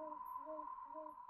Whoa, whoa, whoa.